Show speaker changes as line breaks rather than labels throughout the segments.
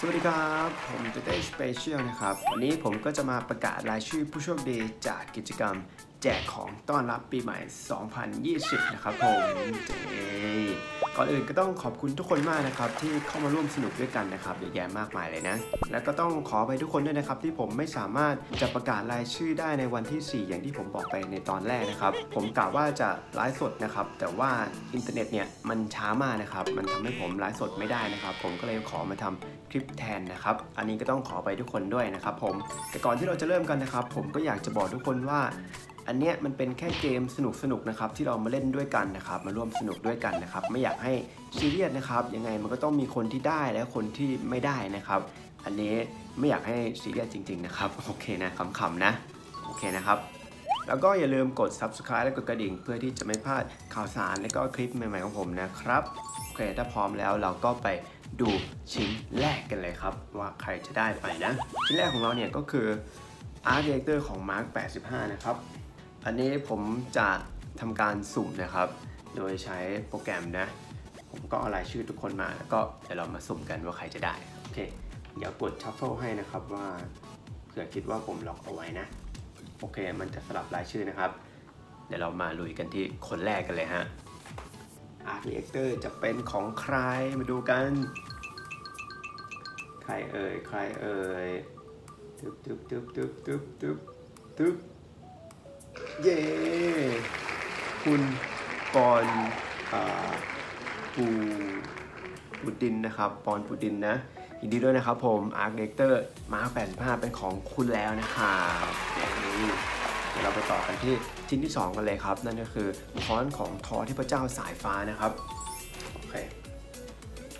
สวัสดีครับ ผมเต้สเปเชียลนะครับ วันนี้ผมก็จะมาประกาศรายชื่อผู้โชคดีจากกิจกรรมแจกของต้อนรับปีใหม่ 2020 นะครับผมเจก่อนอื่นก็ต้องขอบคุณทุกคนมากนะครับที่เข้ามาร่วมสนุกด้วยกันนะครับเยอะแยะมากมายเลยนะ แล้วก็ต้องขออภัยทุกคนด้วยนะครับที่ผมไม่สามารถจะประกาศรายชื่อได้ในวันที่ 4 อย่างที่ผมบอกไปในตอนแรกนะครับ ผมกะว่าจะไลฟ์สดนะครับ แต่ว่าอินเทอร์เน็ตเนี่ยมันช้ามากนะครับ มันทำให้ผมไลฟ์สดไม่ได้นะครับ ผมก็เลยขอมาทำคลิปแทนนะครับ อันนี้ก็ต้องขออภัยทุกคนด้วยนะครับผม แต่ก่อนที่เราจะเริ่มกันนะครับ ผมก็อยากจะบอกทุกคนว่า อันเนี้ยมันเป็นแค่เกมสนุกสนุกๆนะครับที่เรามาเล่นด้วยกันนะครับมาร่วมสนุกด้วยกันนะครับไม่อยากให้ซีเรียสนะครับยังไงมันก็ต้องมีคนที่ได้และคนที่ไม่ได้นะครับ อันนี้ไม่อยากให้ซีเรียสจริง ๆ นะครับโอเคนะขำๆนะโอเคนะครับแล้วก็อย่าลืมกด subscribe และกดกระดิ่ง เพื่อที่จะไม่พลาดข่าวสารและก็คลิปใหม่ๆของผมนะครับโอเคถ้าพร้อมแล้วเราก็ไปดูชิ้นแรกกันเลยครับ ว่าใครจะได้ไปนะ ชิ้นแรกของเราเนี่ยก็คือ Arc Reactor ของ Mark 85 นะครับ อันนี้ผมจะทำการสุ่มนะครับ โดยใช้โปรแกรมนะ ผมก็เอารายชื่อทุกคนมาแล้วก็เดี๋ยวเรามาสุ่มกันว่าใครจะได้ โอเค เดี๋ยวกด shuffle ให้นะครับว่าเผื่อคิดว่าผมล็อกเอาไว้นะ โอเค มันจะสลับรายชื่อนะครับ เดี๋ยวเรามาลุยกันที่คนแรกกันเลยฮะ Arc Reactor จะเป็นของใครมาดูกัน ใครเอ่ย ใครเอ่ยตึ๊บตึ๊บตึ๊บตึ๊บตึ๊บตึ๊บตึ๊บ เย้ คุณปอนปูปูดินนะครับปอนปูดินนะยินดีด้วยนะครับผม Arc Reactor Mark แปดห้าเป็นของคุณแล้วนะครับนี่เดี๋ยวเราไปต่อกันที่ชิ้นที่ 2 กันเลยครับ นั่นก็คือค้อนของทพเจ้าสายฟ้านะครับโอเค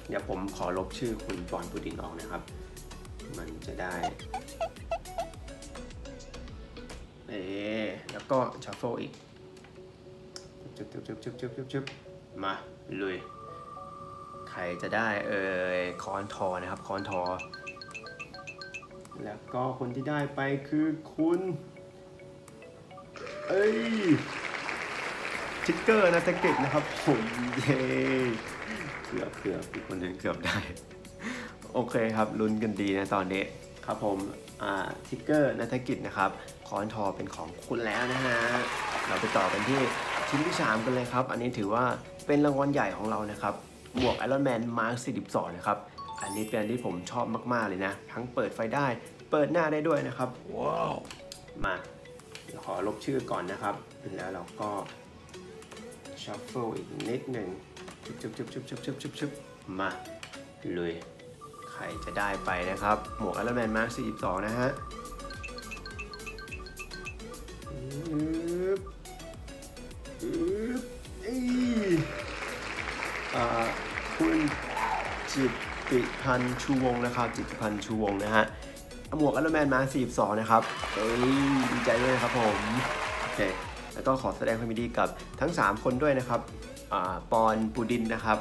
เดี๋ยวผมขอลบชื่อคุณปอนปูดินออกนะครับ มันจะได้ แล้วก็ shuffle อีกจุ๊บจุ๊บจุ๊บจุ๊บจุ๊บจุ๊บจุ๊บมาลุย ใครจะได้เอ่ยค้อนทอนะครับค้อนทอ แล้วก็คนที่ได้ไปคือคุณเอ้ยทิกเกอร์นะแท็กเก็ตนะครับผมเย้เกือบเกือบอีกคนหนึ่งเกือบได้ โอเคครับลุ้นกันดีนะตอนนี้ ครับผมทิกเกอร์นักธกิจนะครับค้อนทอเป็นของคุณแล้วนะฮะเราไปต่อกันที่ชิ้นที่ 3 กันเลยครับ อันนี้ถือว่าเป็นรางวัลใหญ่ของเรานะครับหมวกไอ Iron Man Mark 42นะครับ อันนี้เป็นที่ผมชอบมาก ๆ เลยนะ ทั้งเปิดไฟได้ เปิดหน้าได้ด้วยนะครับ ว้าว มาขอลบชื่อก่อนนะครับ แล้วเราก็ shuffle อีกนิดหนึ่งชุบชุบๆๆๆชุมา เลย ใครจะได้ไปนะครับ หมวก Iron Man Mark 42 นะฮะอึ๊บอึ๊บอีอ่าคุณจิตติพันชูวงนะครับ จิตติพันชูวงนะฮะหมวก Iron Man Mark 42 นะครับเอ้ยดีใจด้วยนะครับผมโอเคแล้วก็ขอแสดงความยินดีกับทั้ง 3 คนด้วยนะครับอาปอนปูดินนะครับ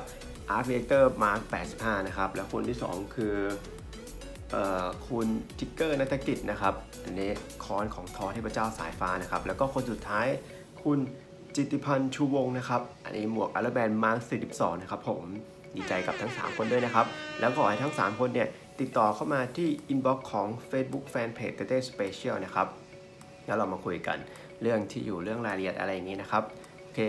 Art Reactor Mark 85 นะครับ แล้วคนที่ 2 คือคุณทิกเกอร์นัตกิจนะครับอันนี้ค้อนของทอเทพเจ้าสายฟ้านะครับ แล้วก็คนสุดท้ายคุณจิติพันธ์ชูวงนะครับ อันนี้หมวก Iron Man Mark 42 นะครับผมดีใจกับทั้ง 3 คนด้วยนะครับ แล้วก็ให้ทั้ง 3 คนเนี่ยติดต่อเข้ามาที่ inbox ของ Facebook Fanpage t e t e Special นะครับ แล้วเรามาคุยกันเรื่องที่อยู่เรื่องรายละเอียดอะไรอย่างนี้นะครับ โอเค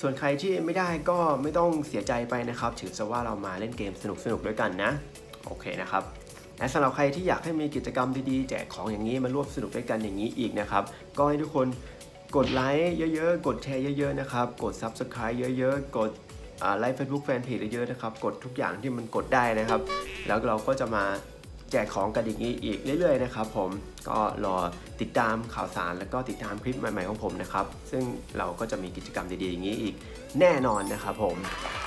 ส่วนใครที่ไม่ได้ก็ไม่ต้องเสียใจไปนะครับ ถือซะว่าเรามาเล่นเกมสนุกๆด้วยกันนะ โอเคนะครับและสำหรับใครที่อยากให้มีกิจกรรมดีๆ แจกของอย่างนี้มาร่วมสนุกด้วยกันอย่างนี้อีกนะครับ ก็ให้ทุกคนกดไลค์เยอะๆ กดแชร์เยอะๆนะครับ กด Subscribe เยอะๆ กดไลค์เฟซบุ๊กแฟนเพจเยอะๆนะครับ กดทุกอย่างที่มันกดได้นะครับ แล้วเราก็จะมา แจกของกันอย่างนี้อีกเรื่อยๆนะครับผมก็รอติดตามข่าวสารแล้วก็ติดตามคลิปใหม่ๆของผมนะครับ ซึ่งเราก็จะมีกิจกรรมดีๆอย่างนี้อีกแน่นอนนะครับผม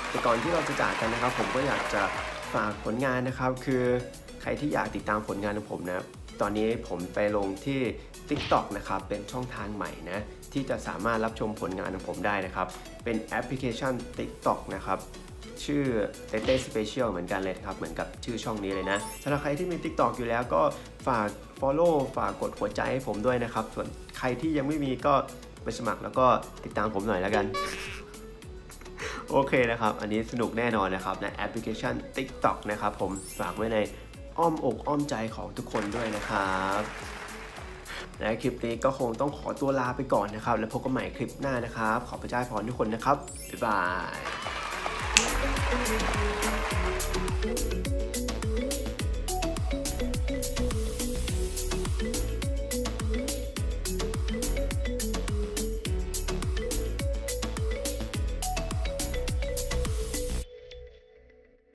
แต่ก่อนที่เราจะจากกันนะครับ ผมก็อยากจะฝากผลงานนะครับ คือใครที่อยากติดตามผลงานของผมนะ ตอนนี้ผมไปลงที่ TikTok นะครับ เป็นช่องทางใหม่นะ ที่จะสามารถรับชมผลงานของผมได้นะครับ เป็นแอปพลิเคชัน TikTok นะครับ ชื่อ t e t e Special เหมือนกันเลยครับ เหมือนกับชื่อช่องนี้เลยนะสำหรับใครที่มี TikTok อยู่แล้วก็ฝาก Follow ฝากกดหัวใจให้ผมด้วยนะครับ ส่วนใครที่ยังไม่มีก็ไปสมัครแล้วก็ติดตามผมหน่อยแล้วกันโอเคนะครับ อันนี้สนุกแน่นอนนะครับในแอปพลิเคชัน TikTok นะครับผมฝากไว้ใน อ้อมอกอ้อมใจของทุกคนด้วยนะครับและคลิปนี้ก็คงต้องขอตัวลาไปก่อนนะครับ แล้วพบกันใหม่คลิปหน้านะครับ ขอพระเจ้าพรทุกคนนะครับ บ๊ายบาย